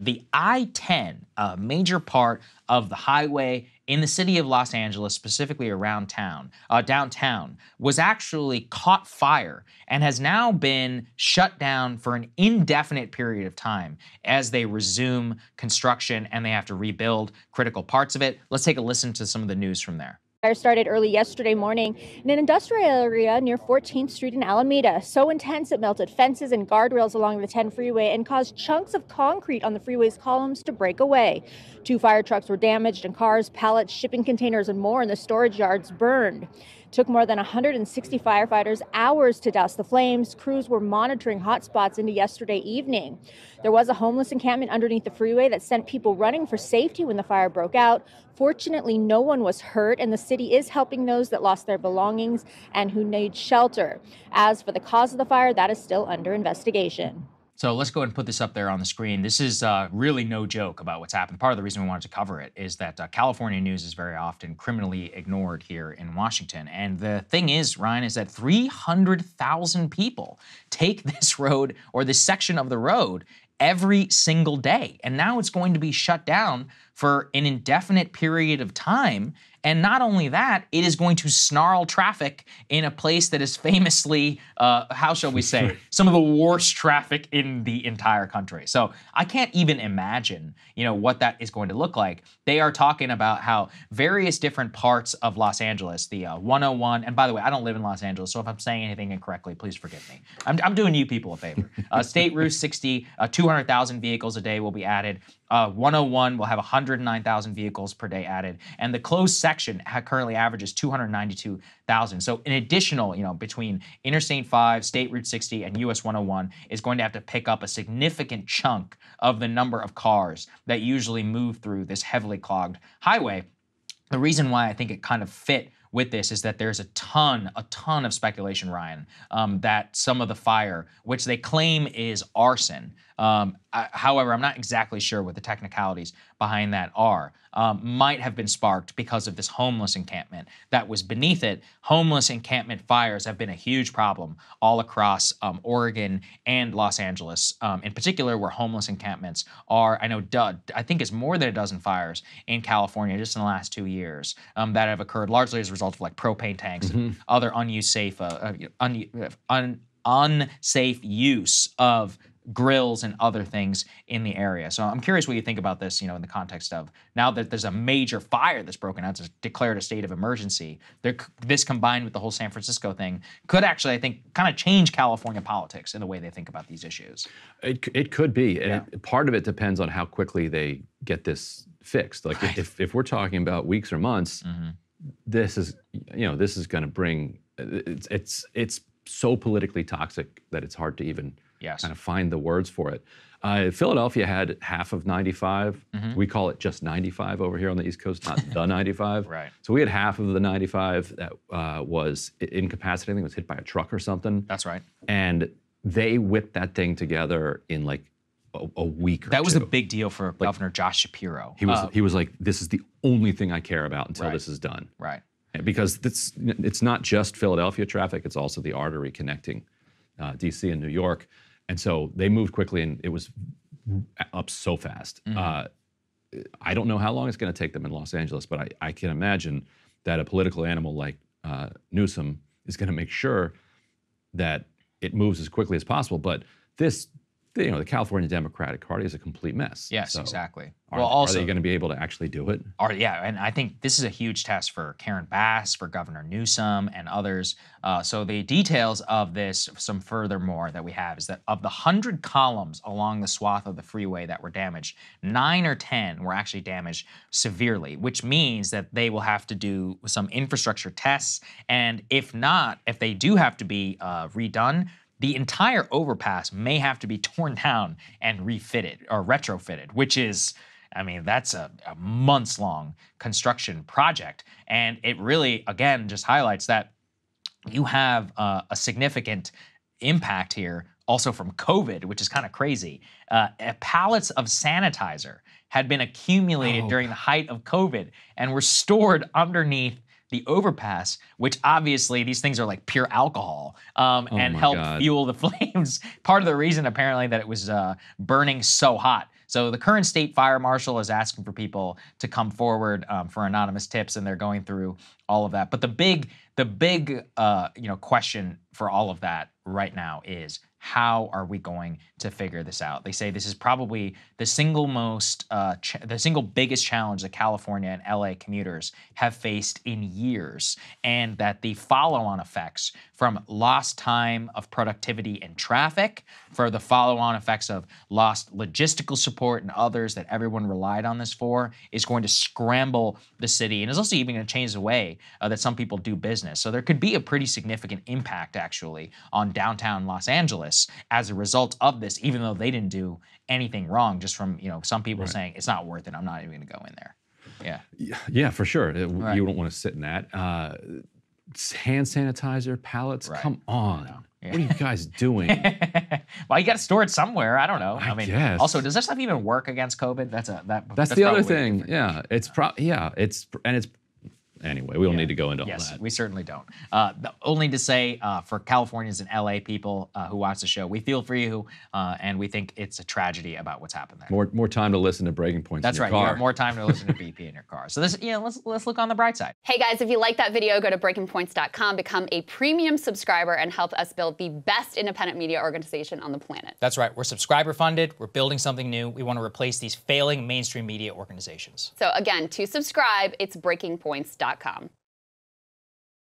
the I 10, a major part of the highway in the city of Los Angeles, specifically around town, uh, downtown, was actually caught fire and has now been shut down for an indefinite period of time as they resume construction and they have to rebuild critical parts of it. Let's take a listen to some of the news from there. Fire started early yesterday morning in an industrial area near 14th Street in Alameda. So intense it melted fences and guardrails along the 10 freeway and caused chunks of concrete on the freeway's columns to break away. Two fire trucks were damaged and cars, pallets, shipping containers, and more in the storage yards burned took more than 160 firefighters hours to douse the flames. Crews were monitoring hotspots into yesterday evening. There was a homeless encampment underneath the freeway that sent people running for safety when the fire broke out. Fortunately, no one was hurt, and the city is helping those that lost their belongings and who need shelter. As for the cause of the fire, that is still under investigation. So let's go ahead and put this up there on the screen. This is uh, really no joke about what's happened. Part of the reason we wanted to cover it is that uh, California news is very often criminally ignored here in Washington. And the thing is, Ryan, is that 300,000 people take this road or this section of the road every single day. And now it's going to be shut down for an indefinite period of time. And not only that, it is going to snarl traffic in a place that is famously, uh, how shall we say, some of the worst traffic in the entire country. So I can't even imagine, you know, what that is going to look like. They are talking about how various different parts of Los Angeles, the uh, 101, and by the way, I don't live in Los Angeles, so if I'm saying anything incorrectly, please forgive me. I'm, I'm doing you people a favor. Uh, State Route 60, uh, 200,000 vehicles a day will be added. Uh, 101 will have 109,000 vehicles per day added, and the closed section currently averages 292,000. So, an additional, you know, between Interstate 5, State Route 60, and US 101 is going to have to pick up a significant chunk of the number of cars that usually move through this heavily clogged highway. The reason why I think it kind of fit with this is that there's a ton, a ton of speculation, Ryan, um, that some of the fire, which they claim is arson, um, I, however, I'm not exactly sure what the technicalities behind that are. Um, might have been sparked because of this homeless encampment that was beneath it. Homeless encampment fires have been a huge problem all across um, Oregon and Los Angeles, um, in particular, where homeless encampments are. I know, I think it's more than a dozen fires in California just in the last two years um, that have occurred largely as a result of like propane tanks mm-hmm. and other unused safe, uh, uh un, un, unsafe use of grills and other things in the area. So I'm curious what you think about this, you know, in the context of now that there's a major fire that's broken out, it's declared a state of emergency. There, this combined with the whole San Francisco thing could actually, I think, kind of change California politics in the way they think about these issues. It, it could be. Yeah. It, part of it depends on how quickly they get this fixed. Like right. if, if we're talking about weeks or months, mm-hmm. this is, you know, this is going to bring, it's, it's, it's so politically toxic that it's hard to even – yes. kind of find the words for it. Uh, Philadelphia had half of 95. Mm-hmm. We call it just 95 over here on the East Coast, not the 95. Right. So we had half of the 95 that uh, was incapacitated. I think it was hit by a truck or something. That's right. And they whipped that thing together in like a, a week. that was two. a big deal for like, Governor Josh Shapiro. He was uh, he was like, this is the only thing I care about until right. this is done. Right. Because it's it's not just Philadelphia traffic; it's also the artery connecting uh, D.C. and New York. And so they moved quickly, and it was up so fast. Mm-hmm. Uh, I don't know how long it's going to take them in Los Angeles, but I, I can imagine that a political animal like uh, Newsom is going to make sure that it moves as quickly as possible. But this you know, the California Democratic Party is a complete mess. Yes, so exactly. Are, well, also, are they going to be able to actually do it? Are yeah, and I think this is a huge test for Karen Bass, for Governor Newsom, and others. Uh, so the details of this, some furthermore that we have, is that of the hundred columns along the swath of the freeway that were damaged, nine or ten were actually damaged severely, which means that they will have to do some infrastructure tests, and if not, if they do have to be uh, redone, the entire overpass may have to be torn down and refitted or retrofitted, which is, I mean, that's a, a months long construction project. And it really, again, just highlights that you have uh, a significant impact here also from COVID, which is kind of crazy. Uh, pallets of sanitizer had been accumulated oh. during the height of COVID and were stored underneath the overpass, which obviously these things are like pure alcohol um, oh and help God. fuel the flames. Part of the reason apparently that it was uh, burning so hot. So the current state fire marshal is asking for people to come forward um, for anonymous tips, and they're going through all of that. But the big, the big, uh, you know, question for all of that right now is how are we going to figure this out? They say this is probably the single most, uh, ch- the single biggest challenge that California and LA commuters have faced in years, and that the follow-on effects from lost time of productivity and traffic, for the follow-on effects of lost logistical support and others that everyone relied on this for, is going to scramble the city, and is also even going to change the way uh, that some people do business. So there could be a pretty significant impact, actually, on downtown Los Angeles as a result of this, even though they didn't do anything wrong, just from you know some people Right. saying it's not worth it. I'm not even going to go in there. Yeah. Yeah, for sure. It- Right. You don't want to sit in that. Uh, hand sanitizer pallets. Right. Come on. Yeah. What are you guys doing? well, you got to store it somewhere. I don't know. I, I mean, guess. also, does that stuff even work against COVID? That's a that. That's, the other thing. Yeah, it's pro. Yeah, it's and it's. Anyway, we don't need to go into all Yes, that. we certainly don't. Uh, only to say uh, for Californians and LA people uh, who watch the show, we feel for you, uh, and we think it's a tragedy about what's happened there. More more time to listen to breaking points. That's in right. your You car. got more time to listen to BP in your car. So this, yeah, let's let's look on the bright side. Hey guys, if you like that video, go to breakingpoints.com, become a premium subscriber, and help us build the best independent media organization on the planet. That's right. We're subscriber funded. We're building something new. We want to replace these failing mainstream media organizations. So again, to subscribe, it's breakingpoints.com. Com.